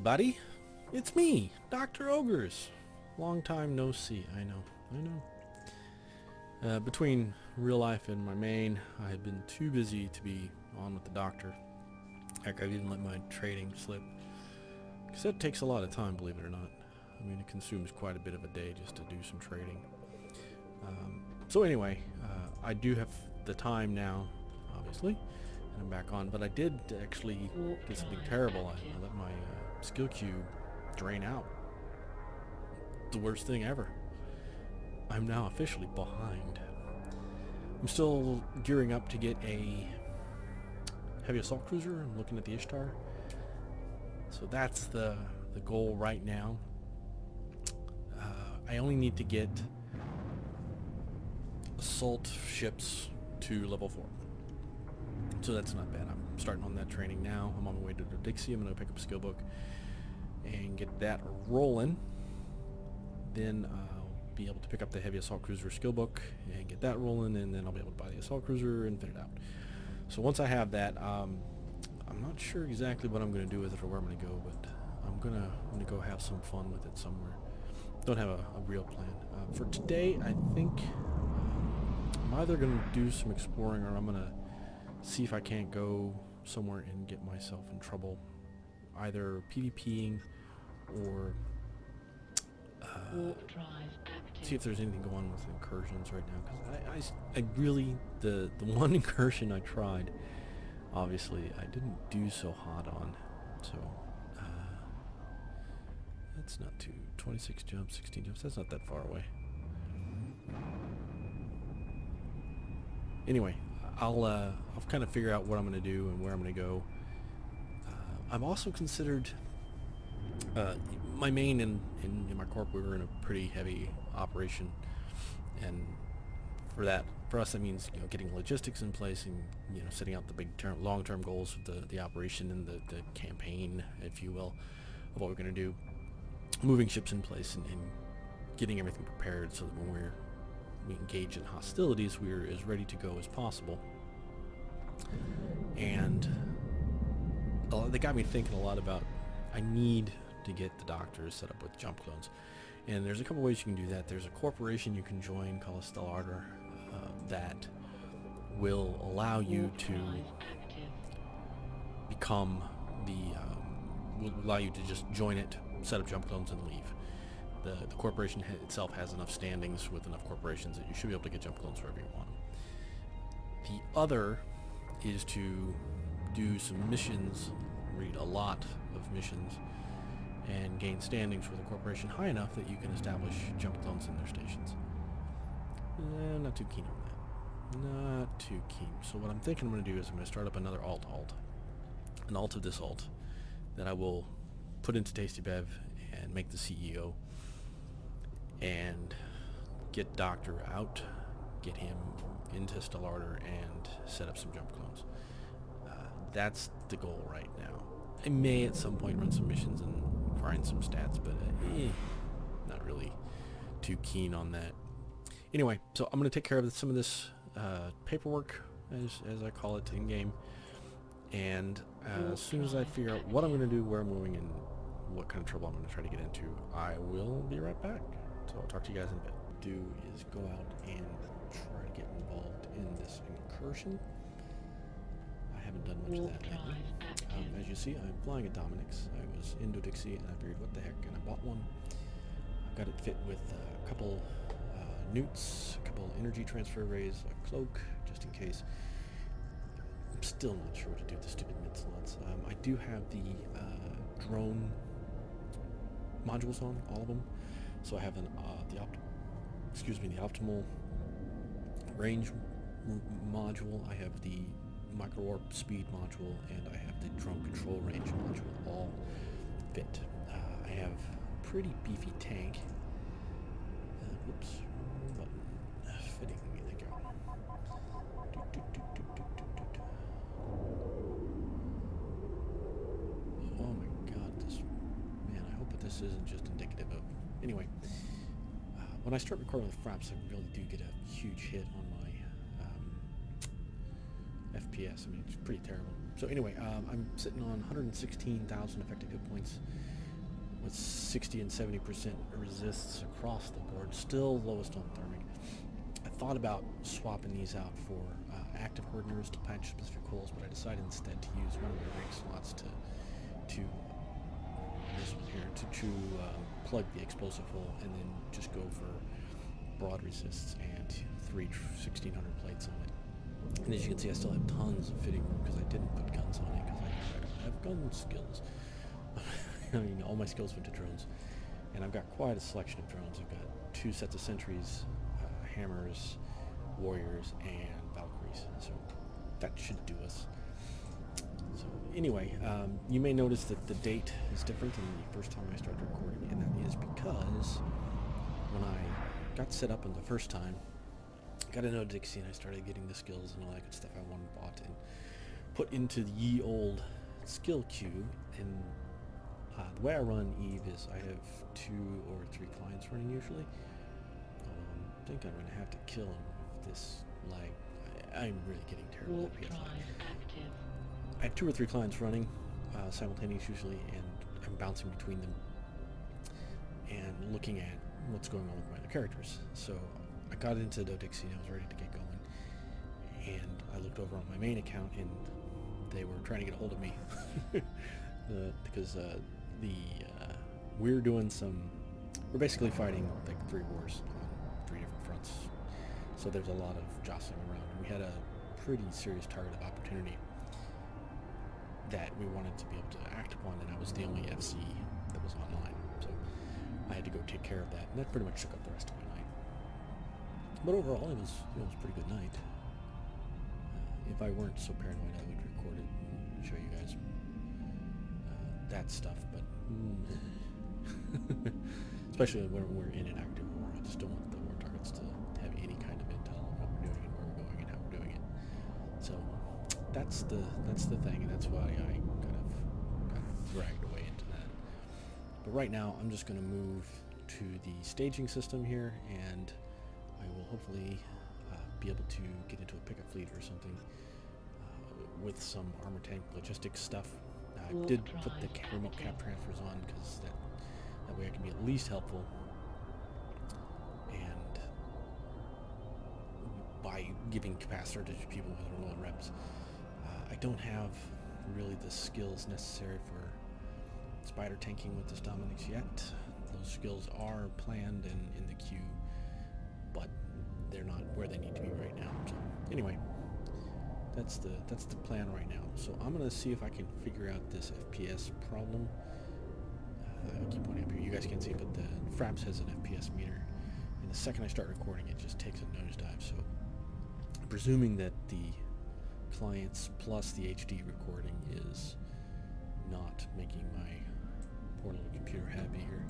Everybody. It's me, Dr. Ogres. Long time no see. I know, I know. Uh, between real life and my main, I have been too busy to be on with the doctor. Heck, I've even let my trading slip. Because that takes a lot of time, believe it or not. I mean, it consumes quite a bit of a day just to do some trading. Um, so anyway, uh, I do have the time now, obviously, and I'm back on. But I did actually did something terrible. I, I let my uh, skill queue drain out. The worst thing ever. I'm now officially behind. I'm still gearing up to get a heavy assault cruiser. I'm looking at the Ishtar. So that's the the goal right now. Uh, I only need to get assault ships to level 4. So that's not bad. I'm starting on that training now. I'm on my way to Dixie. I'm going to pick up a skill book and get that rolling. Then I'll be able to pick up the heavy assault cruiser skill book and get that rolling and then I'll be able to buy the assault cruiser and fit it out. So once I have that, um, I'm not sure exactly what I'm going to do with it or where I'm going to go, but I'm going to I'm gonna go have some fun with it somewhere. Don't have a, a real plan. Uh, for today, I think um, I'm either going to do some exploring or I'm going to see if I can't go somewhere and get myself in trouble. Either PvPing or uh, see if there's anything going on with incursions right now. Because I, I, I really, the, the one incursion I tried, obviously, I didn't do so hot on. So, uh, that's not too, 26 jumps, 16 jumps, that's not that far away. Anyway, I'll, uh, I'll kind of figure out what I'm going to do and where I'm going to go. Uh, I've also considered uh, my main in, in, in, my corp, we were in a pretty heavy operation, and for that, for us, that means you know getting logistics in place and you know setting out the big term, long-term goals of the the operation and the the campaign, if you will, of what we're going to do, moving ships in place and, and getting everything prepared so that when we're we engage in hostilities, we're as ready to go as possible. And they got me thinking a lot about I need to get the doctors set up with jump clones. And there's a couple ways you can do that. There's a corporation you can join called Stellarter uh, that will allow you to become the, um, will allow you to just join it, set up jump clones and leave. The, the corporation ha itself has enough standings with enough corporations that you should be able to get jump clones wherever you want them. The other is to do some missions, read a lot of missions, and gain standings with a corporation high enough that you can establish jump clones in their stations. Eh, not too keen on that. Not too keen. So what I'm thinking I'm going to do is I'm going to start up another alt alt. An alt of this alt that I will put into Tasty Bev and make the CEO and get Doctor out, get him into Stellarter and set up some jump clones. Uh, that's the goal right now. I may at some point run some missions and grind some stats, but uh, eh, not really too keen on that. Anyway, so I'm going to take care of some of this uh, paperwork, as, as I call it in-game, and uh, as soon as I figure out what I'm going to do, where I'm going, and what kind of trouble I'm going to try to get into, I will be right back. So I'll talk to you guys in a bit. Do is go out and try to get involved in this incursion. I haven't done much of that lately. Um, as you see, I'm flying a Dominix. I was in Dixie and I figured, what the heck, and I bought one. I've got it fit with a couple uh, neuts, a couple energy transfer arrays, a cloak, just in case. I'm still not sure what to do with the stupid mid slots. Um, I do have the uh, drone modules on, all of them. So I have an, uh, the opt excuse me, the optimal range module. I have the micro warp speed module, and I have the drone control range module. All fit. Uh, I have a pretty beefy tank. Uh, whoops, fitting. There you go. Do, do, do, oh my god, this man! I hope that this isn't just indicative of. Anyway, uh, when I start recording with Fraps, I really do get a huge hit on my FPS. I mean, it's pretty terrible. So anyway, um, I'm sitting on 116,000 effective hit points with 60 and 70% resists across the board. Still lowest on thermic. I thought about swapping these out for uh, active hardeners to patch specific holes, but I decided instead to use one of the rig slots to to this one here to, to um, plug the explosive hole and then just go for broad resists and three 1600 plates on it. And as you can see, I still have tons of fitting room because I didn't put guns on it because I, have gun skills. I mean, all my skills went to drones. And I've got quite a selection of drones. I've got two sets of sentries, uh, hammers, warriors, and valkyries. So that should do us. So anyway, um, you may notice that the date is different than the first time I started recording, and that is because when I got set up on the first time, I got into Dixie and I started getting the skills and all that good stuff I wanted bought and put into the ye old skill queue. And uh, the way I run Eve is I have two or three clients running usually. Um, I think I'm going to have to kill him with this lag. I, am really getting terrible at PS active. I have two or three clients running uh, simultaneous usually, and I'm bouncing between them and looking at what's going on with my other characters. So I got into Dodixie and I was ready to get going. And I looked over on my main account and they were trying to get a hold of me. uh, because uh, the uh, we're doing some we're basically fighting like three wars on three different fronts. So there's a lot of jostling around. We had a pretty serious target of opportunity that we wanted to be able to act upon, and I was the only FC that was online. So I had to go take care of that, and that pretty much took up the rest of my. But overall, it was it was a pretty good night. Uh, if I weren't so paranoid, I would record it and show you guys uh, that stuff. But mm, especially when we're in an active war, I just don't want the war targets to have any kind of intel on what we're doing and where we're going and how we're doing it. So that's the that's the thing, and that's why I kind of got dragged away into that. But right now, I'm just going to move to the staging system here, and hopefully uh, be able to get into a pickup fleet or something uh, with some armor tank logistics stuff. I did put the remote cap transfers on because that, that way I can be at least helpful. And by giving capacitor to people with remote reps, I don't have really the skills necessary for spider tanking with this Dominix yet. Those skills are planned and in the queue, but they're not where they need to be right now. So anyway, that's the that's the plan right now. So I'm gonna see if I can figure out this FPS problem. Uh, I keep pointing up here. You guys can't see, but the Fraps has an FPS meter, and the second I start recording, it just takes a nosedive. So I'm presuming that the clients plus the HD recording is not making my poor little computer happy here.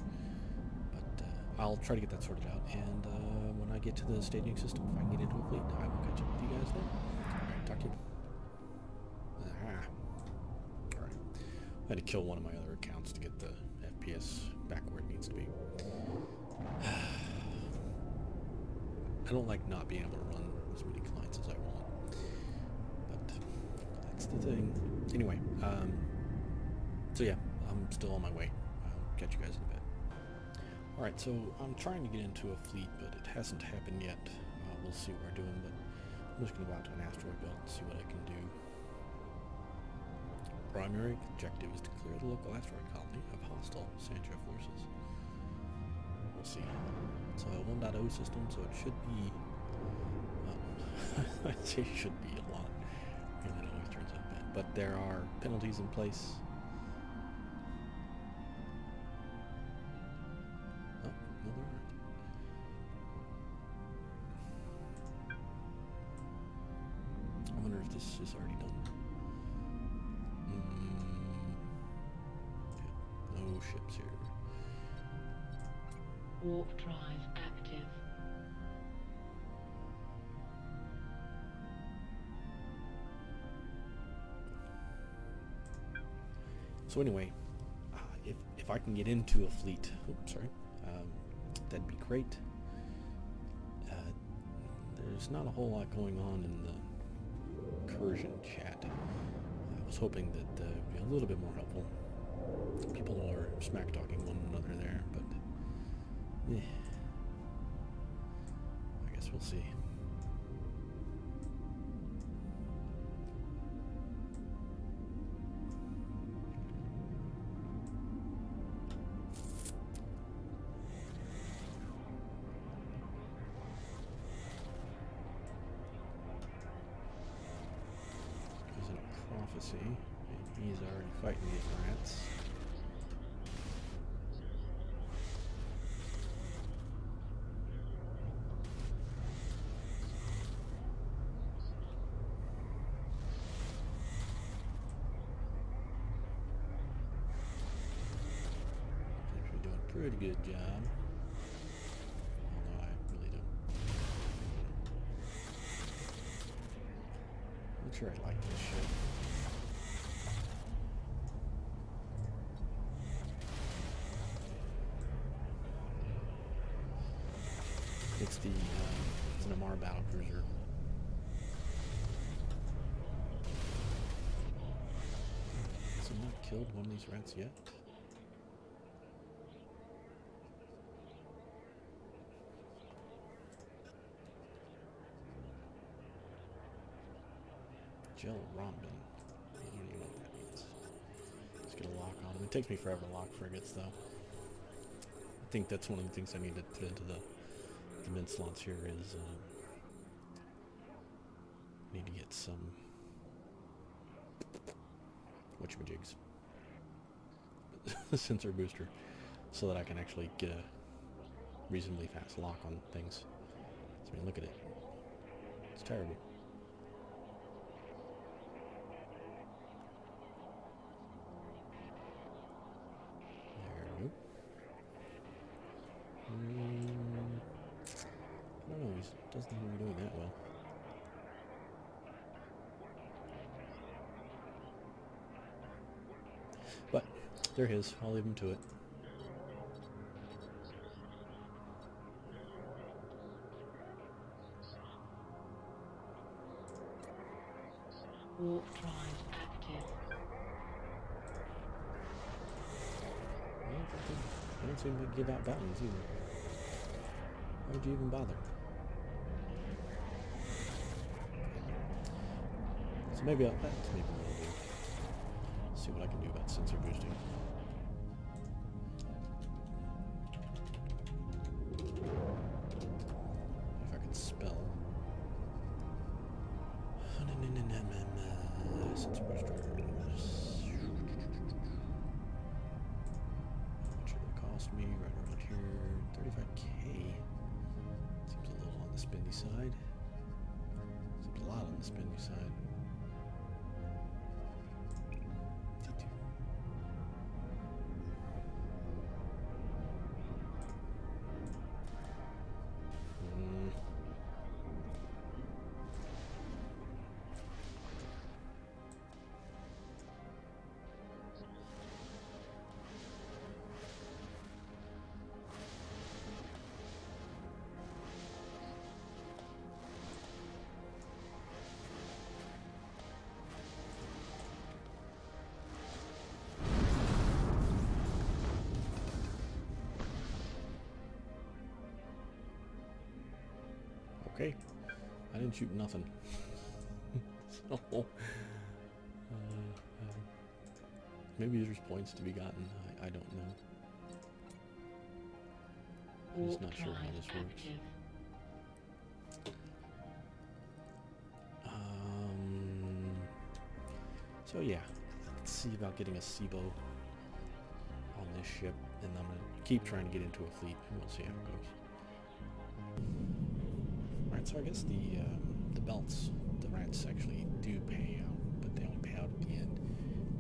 I'll try to get that sorted out, and uh, when I get to the staging system, if I can get into a fleet, I will catch up with you guys then. Alright, talk to you. Ah. Alright. I had to kill one of my other accounts to get the FPS back where it needs to be. I don't like not being able to run as many clients as I want But that's the thing. Anyway, um, so yeah, I'm still on my way. I'll catch you guys in a bit. Alright, so I'm trying to get into a fleet, but it hasn't happened yet. Uh, we'll see what we're doing, but I'm just going to go out to an asteroid belt and see what I can do. Primary objective is to clear the local asteroid colony of hostile Sansha forces. We'll see. It's a 1.0 system, so it should be... Well, I'd say it should be a lot of iron turns up in but there are penalties in place. So anyway, uh, if, if I can get into a fleet, oops, sorry, um, that'd be great. Uh, there's not a whole lot going on in the incursion chat. I was hoping that uh, would be a little bit more helpful. People are smack talking one another there, but eh, I guess we'll see. Good job. Although I really don't. I'm sure I like this shit. It's the um, it's an Amarr battle cruiser. Has it not killed one of these rats yet? Jill Rondon. I don't even know what that means. Let's get a lock on them. It takes me forever to lock frigates, though. I think that's one of the things I need to put into the, the mid slots here is um, need to get some whatchamajigs sensor booster so that I can actually get a reasonably fast lock on things. I mean, look at it. It's terrible. There we go. Mm, I know, doesn't to be doing that well. But they're his. I'll leave him to it. Warp drive active. I don't, think they, I don't seem to give out buttons either. Why would you even bother? So maybe I'll, that's maybe what I'll do. See what I can do about sensor boosting. If I can spell. Sensor booster. Much it cost me right around here? 35k. Seems a little on the spendy side. Seems a lot on the spendy side. Okay. I didn't shoot nothing. so, uh, um, maybe there's points to be gotten. I, I don't know. I'm just not sure how this works. Um, so yeah, let's see about getting a SIBO on this ship, and I'm gonna keep trying to get into a fleet, and we'll see how it goes. So I guess the um, the belts, the rats actually do pay out, but they only pay out at the end,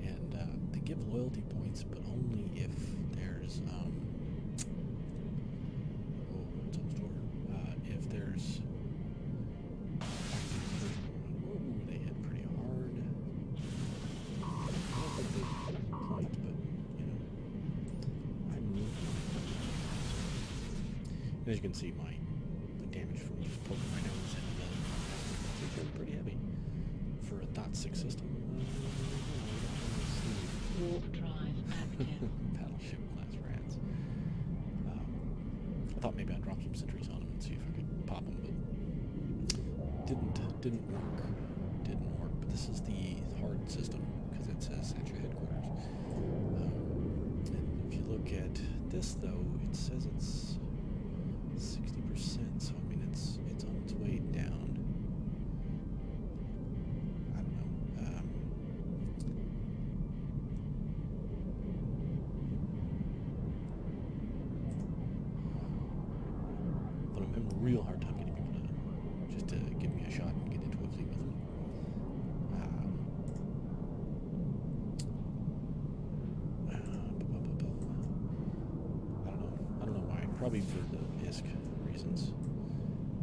and uh, they give loyalty points, but only if there's um, oh, what's on store? Uh, if there's they hit pretty hard. But you know. As you can see, my dot six system. Warp drive active. Battleship class rats. Um, I thought maybe I'd drop some sentries on them and see if I could pop them, but didn't. Didn't work. Didn't work. But this is the hard system because it says at your headquarters. Um, and if you look at this, though, it says it's 60%. So I mean, it's it's on its way down. I don't know. Um, but I'm having a real hard time getting people to just to give me a shot and get into a fleet with them. Um, uh, bu- bu- bu- bu- I don't know. I don't know why. Probably for the ISK reasons.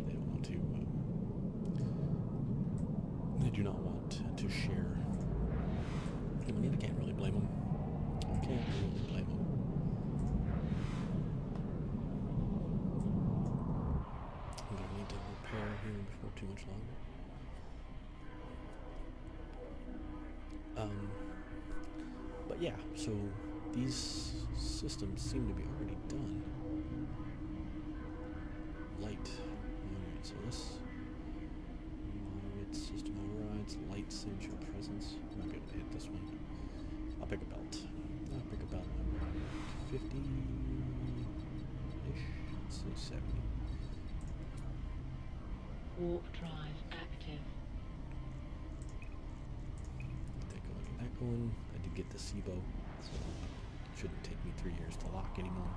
They don't want to. Um, they do not want to share. I mean, I can't really blame them. Can't really blame them. I'm gonna need to repair here before too much longer. Um, but yeah, so these systems seem to be already done. Light. Alright, so this moderate system overrides, light signature presence. I'm not gonna hit this one. I'll pick a belt. I'll pick a belt number 50 ish. Let's say 70. Warp drive active. Get going. I did get the SIBO, so it shouldn't take me three years to lock anymore.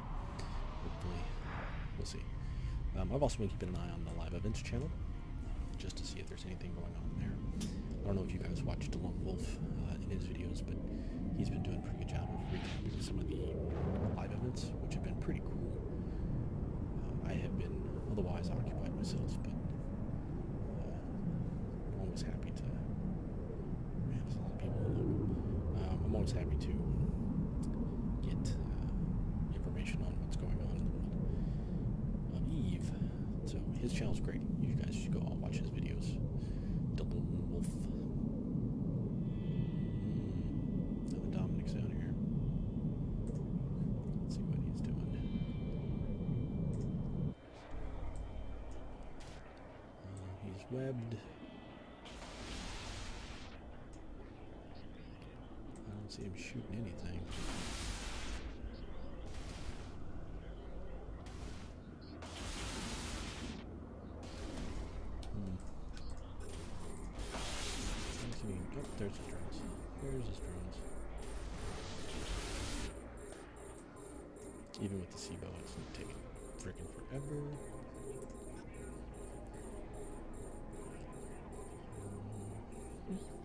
Hopefully. We'll see. Um, I've also been keeping an eye on the live events channel, just to see if there's anything going on there. I don't know if you guys watched Lone Wolf uh, in his videos, but he's been doing a pretty good job of recapping some of the live events, which have been pretty cool. Uh, I have been otherwise occupied myself, but uh, I'm always happy to. Man, there's a lot of people. in the loop. Um, I'm always happy to get uh, information on what's going on in the world. on Eve. So his channel's great. You guys should go all watch his videos. Lone Wolf. Mm, Another down here. Let's see what he's doing. Uh, he's webbed. I don't see him shooting anything. Hmm. See Oh, there's his drones. There's his drones. Even with the SIBO, it's taking freaking forever. Mm.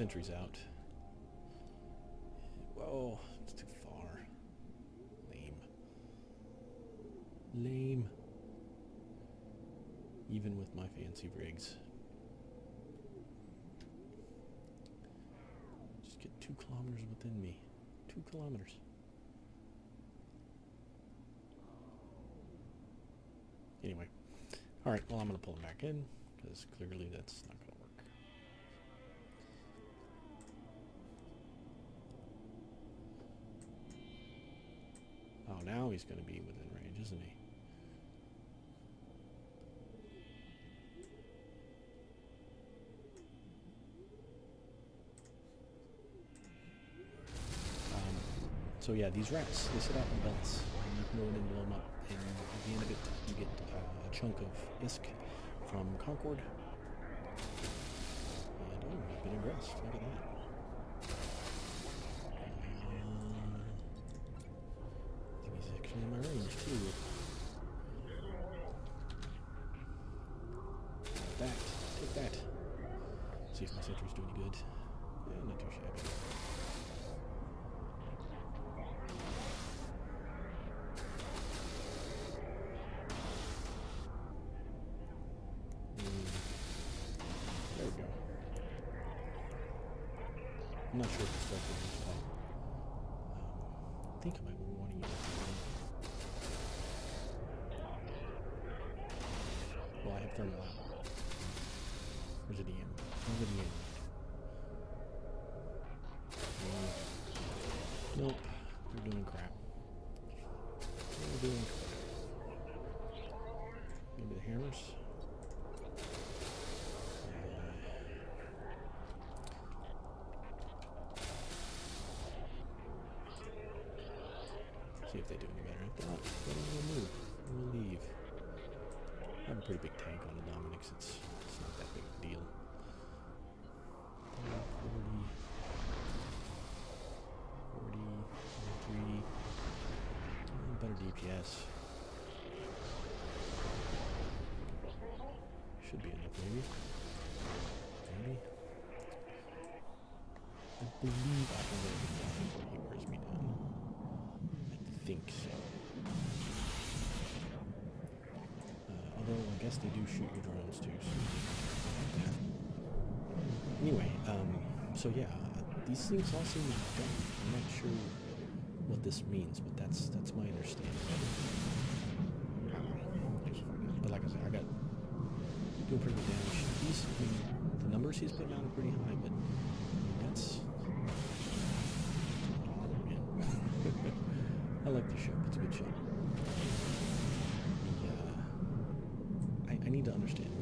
Sentries out. Whoa, it's too far. Lame. Lame. Even with my fancy rigs. Just get two kilometers within me. Two kilometers. Anyway. Alright, well, I'm going to pull them back in because clearly that's not going to work. Oh, now he's going to be within range, isn't he? Um, so yeah, these rats, they sit out in belts, and you can go in and blow them up, and at the end of it, you get uh, a chunk of ISK from Concord. And, oh, I've been aggressed, look at that. Um, I think he's actually in my range, too. That, take that. See any good. Yeah, not too shabby. Mm. There we go. I'm not sure if stuff is this type. think I might want to use it. Well, I have thermal out. Where's the DM? Where's the DM? Uh, nope. We're doing crap. We're doing crap. Maybe the hammers? See if they do any better. Then we'll move. We'll leave. I have a pretty big tank on the Dominix. It's, it's not that big a deal. 40, 40, 43. Better DPS. Should be enough, maybe. Maybe. I believe I can him down before he wears me down. Think so. Uh, although I guess they do shoot your drones too. So anyway, um, so yeah, these things all seem done. I'm not sure what this means, but that's that's my understanding. But like I said, I got doing pretty good damage. He's, I mean, the numbers he's putting out are pretty high, but I like the ship. It's a good ship. The, uh, I, I need to understand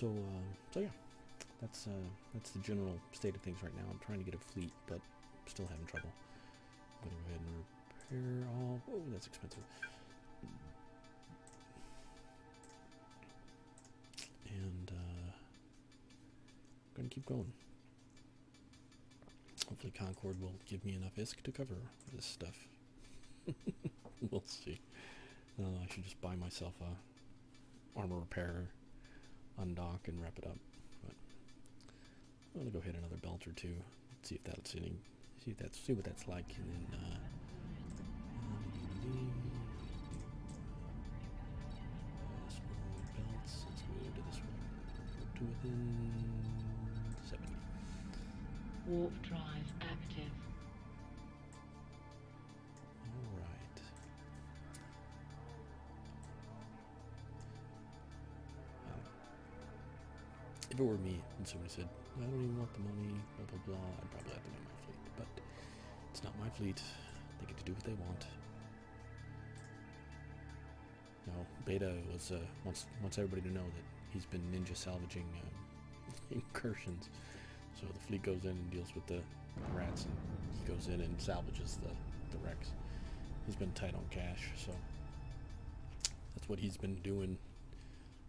So, uh, so yeah, that's uh, that's the general state of things right now. I'm trying to get a fleet, but still having trouble. I'm gonna go ahead and repair all. Oh, that's expensive. And uh, I'm gonna keep going. Hopefully, Concord will give me enough ISK to cover this stuff. we'll see. Uh, I should just buy myself a armor repair undock and wrap it up. But I'm gonna go hit another belt or two, see if that's any, see if that's see what that's like, and then uh. Let's within 70. Warp drive somebody said, I don't even want the money, blah, blah, blah, I'd probably have to buy my fleet. But it's not my fleet. They get to do what they want. No, Beta was, uh, wants, wants everybody to know that he's been ninja salvaging um, incursions. So the fleet goes in and deals with the rats, and he goes in and salvages the, the wrecks. He's been tight on cash, so that's what he's been doing,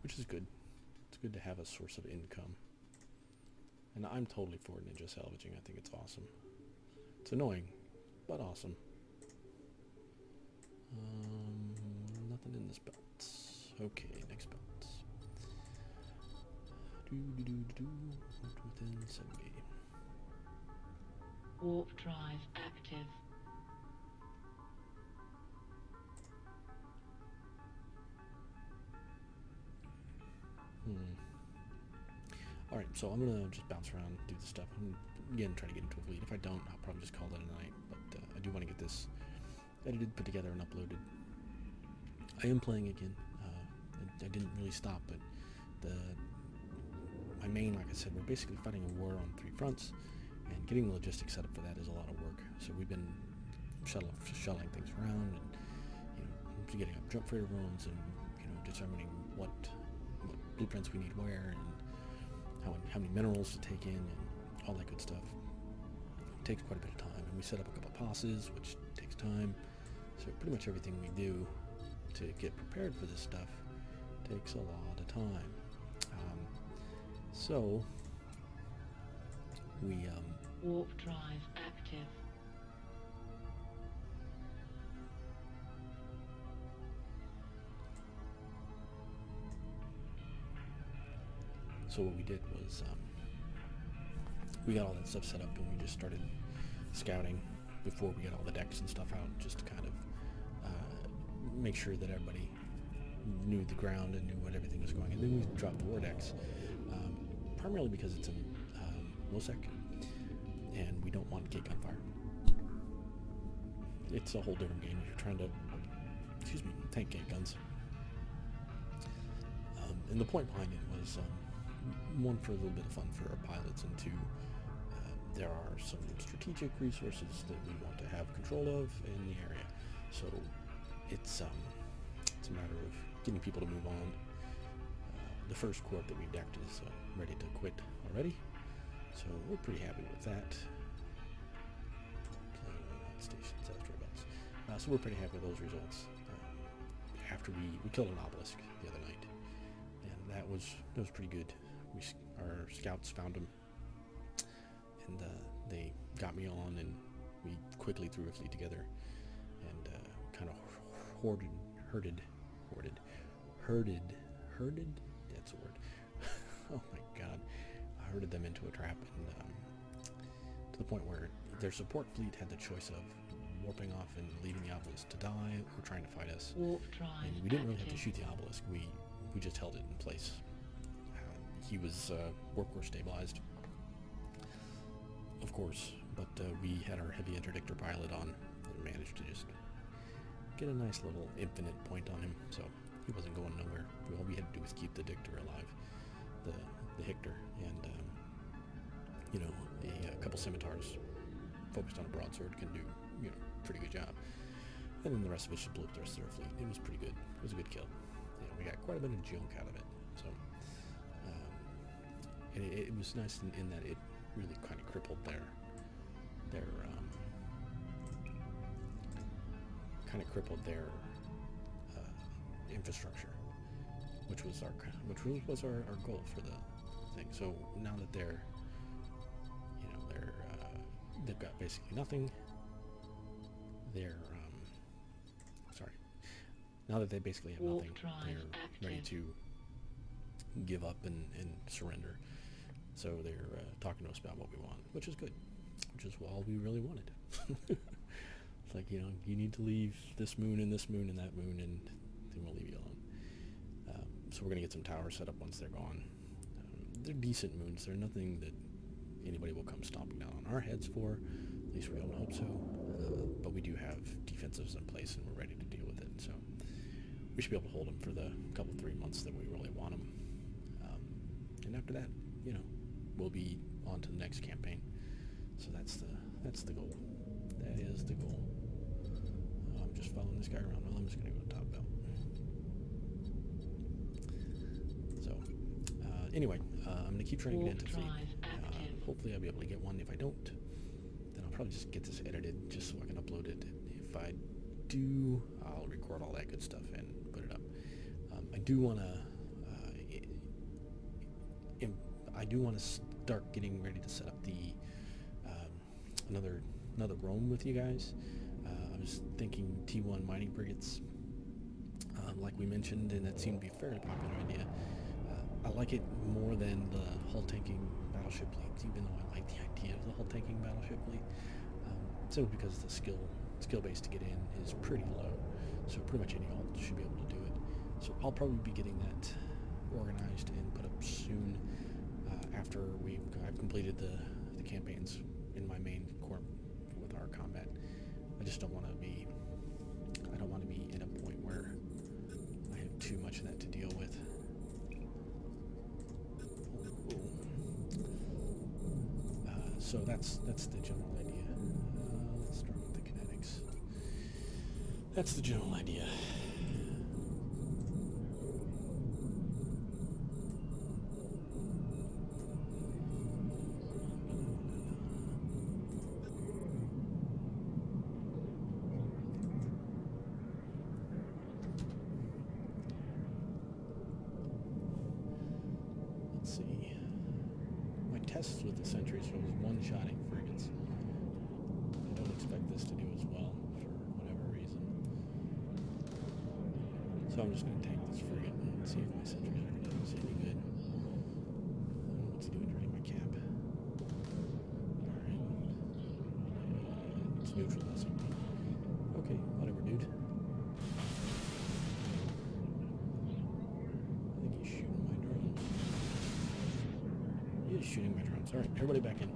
which is good. It's good to have a source of income. And I'm totally for ninja salvaging. I think it's awesome. It's annoying, but awesome. Um, nothing in this belt. Okay, next belt. Do do do do. Within 70. Warp drive active. All right, so I'm gonna just bounce around, do the stuff. I'm again try to get into a fleet. If I don't, I'll probably just call it a night. But uh, I do want to get this edited, put together, and uploaded. I am playing again. Uh, I, I didn't really stop, but the my main, like I said, we're basically fighting a war on three fronts, and getting the logistics set up for that is a lot of work. So we've been shuttle, shuttling things around, and you know, getting up jump freighter runs, and you know, determining what what blueprints we need where, and how how many minerals to take in, and all that good stuff. It takes quite a bit of time, and we set up a couple of passes, which takes time. So pretty much everything we do to get prepared for this stuff takes a lot of time. Um, so we um, Warp drive So what we did was um, we got all that stuff set up and we just started scouting before we got all the decks and stuff out, just to kind of uh, make sure that everybody knew the ground and knew what everything was going. And then we dropped the war decs, um, primarily because it's in um, lowsec, and we don't want gate gunfire. It's a whole different game if you're trying to, excuse me, tank gate guns. Um, and the point behind it was um, one for a little bit of fun for our pilots, and two, uh, there are some strategic resources that we want to have control of in the area. So it's um, it's a matter of getting people to move on. Uh, the first corp that we decked is uh, ready to quit already, so we're pretty happy with that. Uh, stations after events. Uh, so we're pretty happy with those results. Um, after we, we killed an obelisk the other night, and that was that was pretty good. We our scouts found him, and uh, they got me on, and we quickly threw a fleet together, and uh, kind of hoarded, herded, hoarded, herded, herded. That's a word. oh my god, I herded them into a trap, and um, to the point where their support fleet had the choice of warping off and leaving the obelisk to die, or trying to fight us. And we didn't really have to shoot the obelisk. We we just held it in place. Uh, he was uh, warp core stabilized, of course, but uh, we had our heavy interdictor pilot on and managed to just get a nice little infinite point on him, so he wasn't going nowhere. All we had to do was keep the Dictor alive, the the Hictor, and um, you know a, a couple scimitars focused on a broadsword can do you know pretty good job. And then the rest of it just blew up the rest of their fleet. It was pretty good. It was a good kill. Yeah, we got quite a bit of junk out of it. So, and it, it was nice in, in that it really kind of crippled their their um, kind of crippled their uh, infrastructure, which was our which was, was our, our goal for the thing. So now that they're you know they're uh, they've got basically nothing. They're um, sorry. Now that they basically have Warp nothing, they're ready to give up and, and surrender. So they're uh, talking to us about what we want, which is good, which is all we really wanted. it's like, you know, you need to leave this moon and this moon and that moon, and then we'll leave you alone. Um, so we're going to get some towers set up once they're gone. Um, they're decent moons. They're nothing that anybody will come stomping down on our heads for. At least we don't hope so. Uh, but we do have defensives in place, and we're ready to deal with it. So we should be able to hold them for the couple three months that we really want them. Um, and after that, you know, we'll be on to the next campaign. So that's the that's the goal. That is the goal. Uh, I'm just following this guy around. Well, I'm just gonna go to top belt. So uh, anyway, uh, I'm gonna keep trying to get into fleet. Uh, hopefully, I'll be able to get one. If I don't, then I'll probably just get this edited just so I can upload it. If I do, I'll record all that good stuff and put it up. Um, I do want to. I do want to start getting ready to set up the um, another another roam with you guys. Uh, I was thinking T1 mining frigates, um, like we mentioned, and that seemed to be a fairly popular idea. Uh, I like it more than the hull tanking battleship fleet, even though I like the idea of the hull tanking battleship fleet. Um, simply because the skill skill base to get in is pretty low, so pretty much any hull should be able to do it. So I'll probably be getting that organized and put up soon after we've I've completed the the campaigns in my main corp with our combat. I just don't want to be I don't want to be at a point where I have too much of that to deal with. Uh, so that's that's the general idea. Uh, let's start with the kinetics. That's the general idea. Okay, whatever, dude. I think he's shooting my drones. He is shooting my drones. Alright, everybody back in.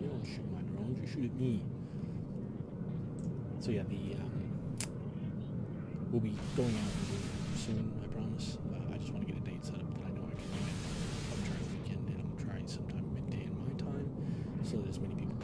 You don't shoot my drones, you shoot at me. So yeah, the um, we'll be going out soon, I promise. Uh, I just want to get a date set up that I as many people